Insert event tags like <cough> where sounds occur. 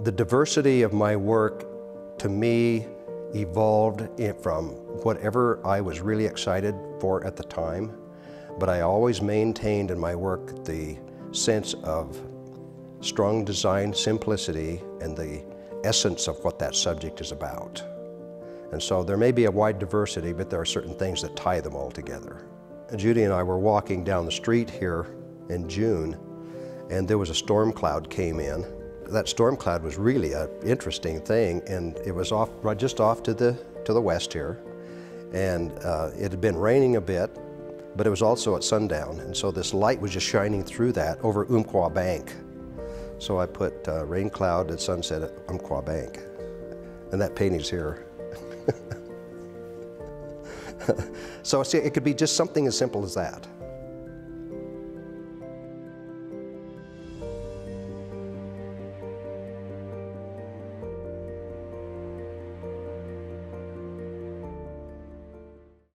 The diversity of my work, to me, evolved from whatever I was really excited for at the time, but I always maintained in my work the sense of strong design simplicity and the essence of what that subject is about. And so there may be a wide diversity, but there are certain things that tie them all together. Judy and I were walking down the street here in June, and there was a storm cloud came in. That storm cloud was really an interesting thing, and it was off right just off to the to the west here, and uh, it had been raining a bit, but it was also at sundown, and so this light was just shining through that over Umpqua Bank. So I put uh, rain cloud at sunset at Umpqua Bank, and that painting's here. <laughs> so see, it could be just something as simple as that.